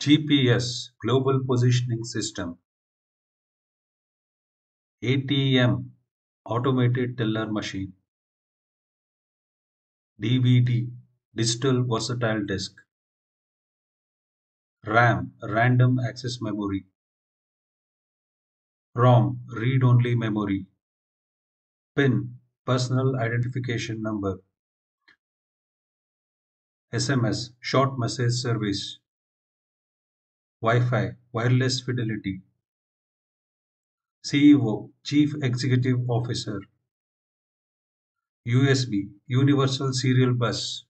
GPS Global Positioning System. ATM Automated Teller Machine. DVD Digital Versatile Disk. RAM Random Access Memory. ROM Read-Only Memory. PIN Personal Identification Number. SMS Short Message Service Wi-Fi Wireless Fidelity. CEO Chief Executive Officer. USB Universal Serial Bus